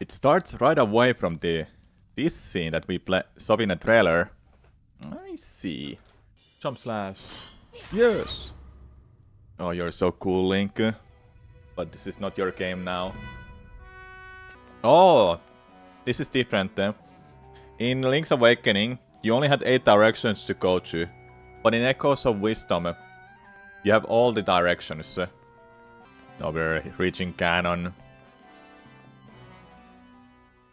It starts right away from the this scene that we play, saw in a trailer. I see. Jump slash. Yes. Oh, you're so cool, Link. But this is not your game now. Oh, this is different. Eh? In Link's Awakening, you only had 8 directions to go to. But in Echoes of Wisdom, you have all the directions. Now we're reaching Ganon.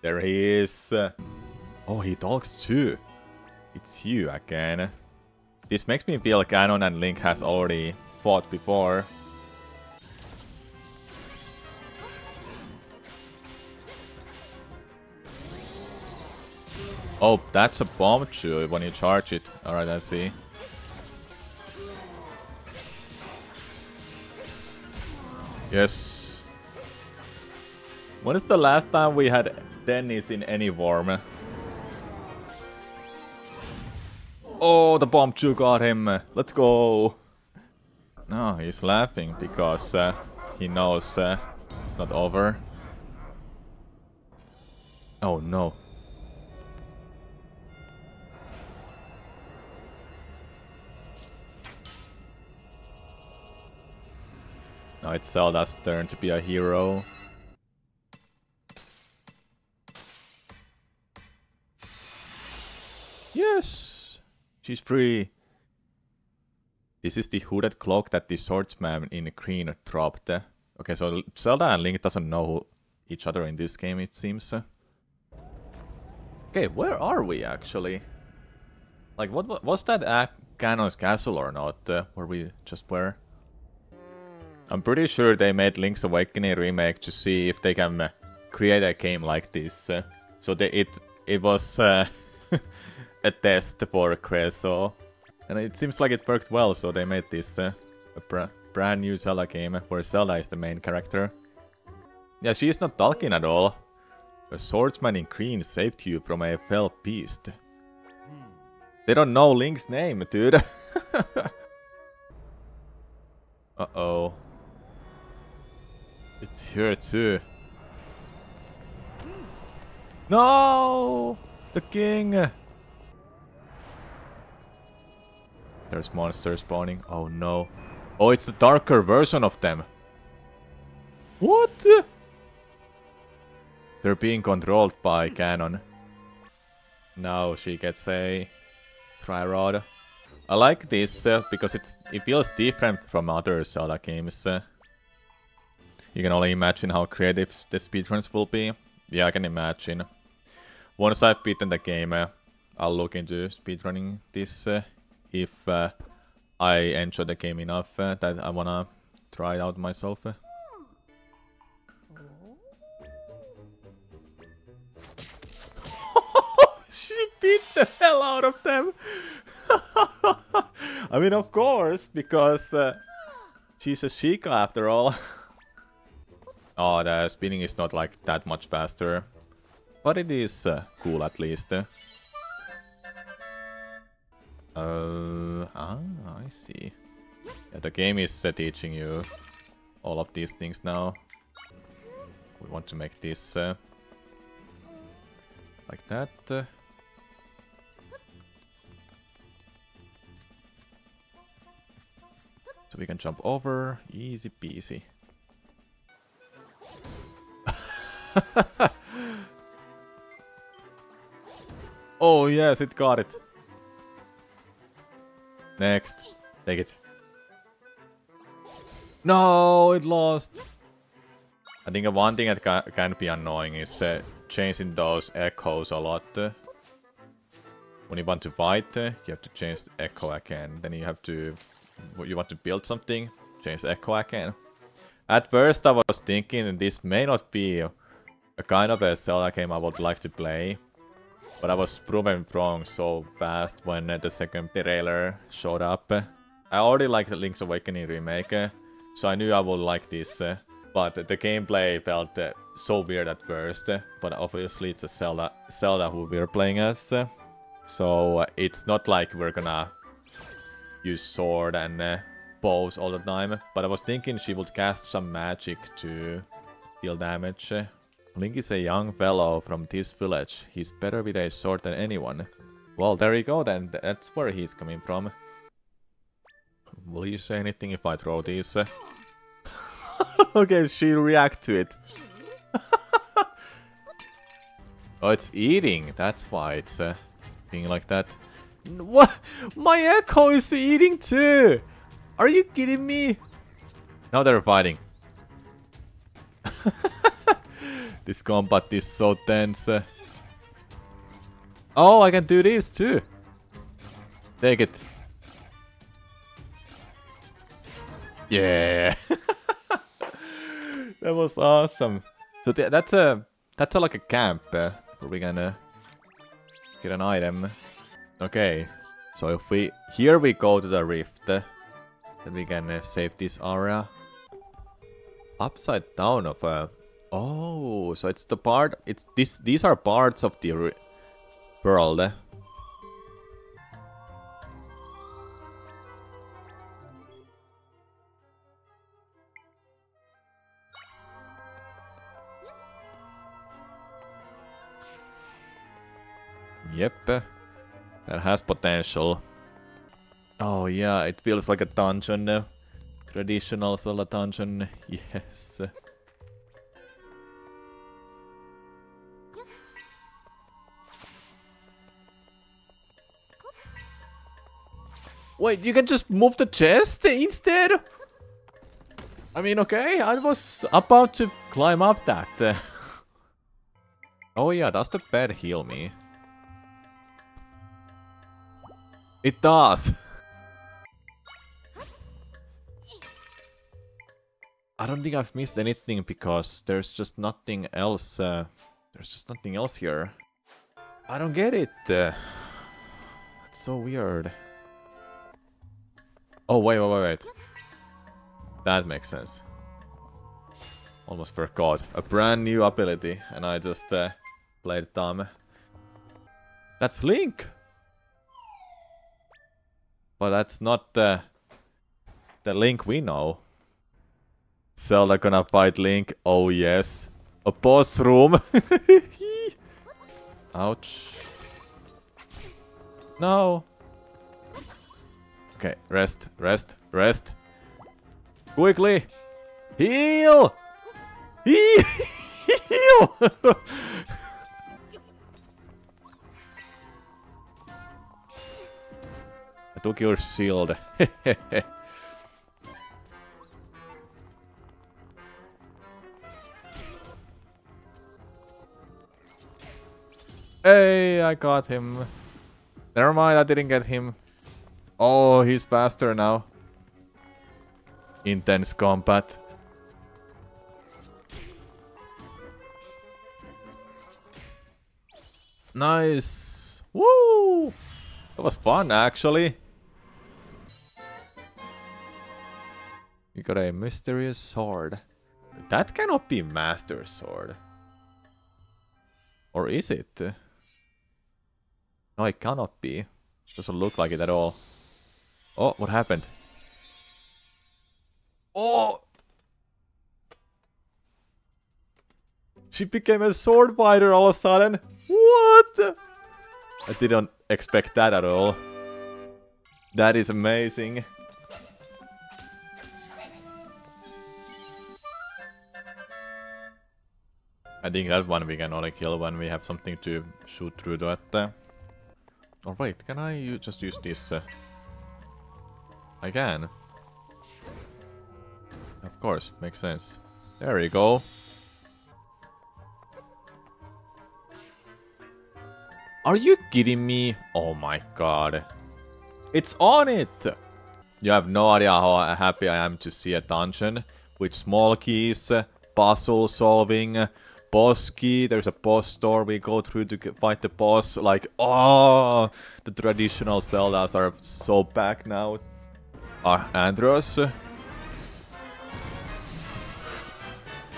There he is. Oh, he talks too. It's you again. This makes me feel like Ganon and Link has already fought before. Oh, that's a bomb too when you charge it. Alright, I see. Yes. When is the last time we had Dennis in any form? Oh, the bomb Bombchu got him. Let's go. No, he's laughing because uh, he knows uh, it's not over. Oh no. Now it's Zelda's turn to be a hero. Yes! She's free. This is the hooded cloak that the swordsman in green dropped. Okay, so Zelda and Link doesn't know each other in this game, it seems. Okay, where are we actually? Like, what was that at Ganon's castle or not? Uh, where we just were? I'm pretty sure they made Link's Awakening remake to see if they can uh, create a game like this. Uh, so they, it it was uh, a test for Grezzo. And it seems like it worked well, so they made this uh, a br brand new Zelda game where Zelda is the main character. Yeah, she is not talking at all. A swordsman in green saved you from a fell beast. They don't know Link's name, dude. Uh-oh. It's here too. No! The king! There's monsters spawning. Oh no. Oh, it's a darker version of them. What? They're being controlled by Ganon. Now she gets a Tri-Rod. I like this uh, because it's it feels different from other Zelda games. Uh, you can only imagine how creative the speedruns will be. Yeah, I can imagine. Once I've beaten the game, uh, I'll look into speedrunning this uh, if uh, I enjoy the game enough uh, that I wanna try it out myself. she beat the hell out of them! I mean, of course, because uh, she's a Sheikah after all. oh, the spinning is not like that much faster. But it is uh, cool at least. Uh, ah, I see. Yeah, the game is uh, teaching you all of these things now. We want to make this uh, like that. Uh. So we can jump over, easy peasy. oh yes, it got it. Next. Take it. No, it lost. I think one thing that can, can be annoying is uh, changing those echoes a lot. When you want to fight, you have to change the echo again. Then you have to you want to build something, change the echo again. At first I was thinking this may not be a kind of a Zelda game I would like to play. But I was proven wrong so fast when the second trailer showed up. I already liked the Link's Awakening remake, so I knew I would like this. But the gameplay felt so weird at first, but obviously it's a Zelda, Zelda who we're playing as. So it's not like we're gonna use sword and uh, bows all the time. But I was thinking she would cast some magic to deal damage. Link is a young fellow from this village. He's better with a sword than anyone. Well, there you go then. That's where he's coming from. Will you say anything if I throw this? okay, she'll react to it. oh, it's eating. That's why it's uh, being like that. What? My echo is eating too! Are you kidding me? Now they're fighting. this combat is so tense. Oh, I can do this too. Take it. Yeah. that was awesome. So th that's a that's a, like a camp uh, where we can uh, get an item. Okay. So if we here we go to the rift, uh, then we can uh, save this area. Upside down of a. Oh, so it's the part. It's this. These are parts of the world. Eh? Yep. That has potential. Oh yeah, it feels like a dungeon. Uh, traditional solo dungeon. Yes. Wait, you can just move the chest instead? I mean, okay, I was about to climb up that. oh yeah, does the bed heal me? It does! I don't think I've missed anything because there's just nothing else, uh, there's just nothing else here. I don't get it. Uh, it's so weird. Oh, wait, wait, wait, wait. That makes sense. Almost forgot. A brand new ability, and I just uh, played dumb. That's Link! But that's not the, the Link we know. Zelda gonna fight Link? Oh yes. A boss room! Ouch. No! Okay, rest, rest, rest. Quickly! Heal! Heal! I took your shield. hey, I got him. Never mind, I didn't get him. Oh, he's faster now. Intense combat. Nice! Woo! That was fun, actually. You got a mysterious sword. That cannot be Master Sword. Or is it? No, it cannot be. Doesn't look like it at all. Oh, what happened? Oh! She became a sword fighter all of a sudden. What? I didn't expect that at all. That is amazing. I think that one we can only kill when we have something to shoot through that. Uh... Oh wait, can I just use this? Uh... I can. Of course, makes sense. There we go. Are you kidding me? Oh my god. It's on it! You have no idea how happy I am to see a dungeon with small keys, puzzle solving, boss key, there's a boss door we go through to fight the boss. Like, oh, the traditional Zeldas are so back now Ah, Andros.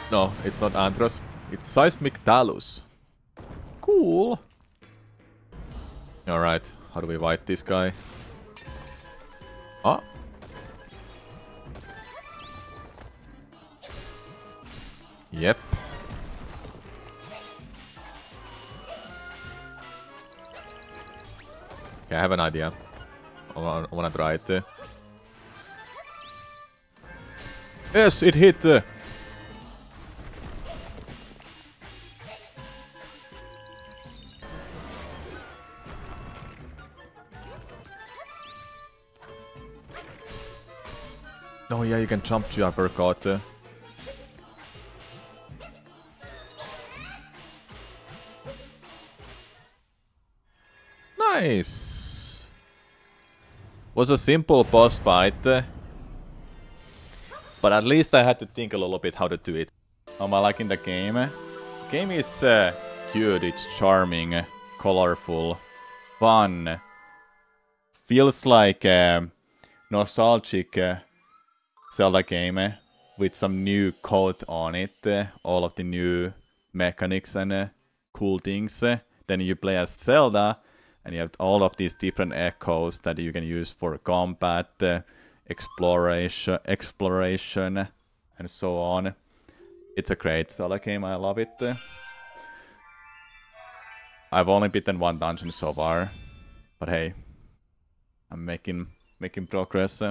No, it's not Andros. It's Seismic Talus. Cool. Alright, how do we fight this guy? Ah. Yep. Okay, I have an idea. I wanna, I wanna try it. Yes, it hit! Uh, oh yeah, you can jump to uppercut. Uh. Nice! Was a simple boss fight. Uh. But at least I had to think a little bit how to do it. Am I liking the game? The game is uh, cute, it's charming, colorful, fun. Feels like a nostalgic uh, Zelda game with some new coat on it. all of the new mechanics and uh, cool things. then you play as Zelda and you have all of these different echoes that you can use for combat, uh, exploration, exploration, and so on. It's a great Zelda game, I love it. I've only beaten one dungeon so far, but hey, I'm making making progress.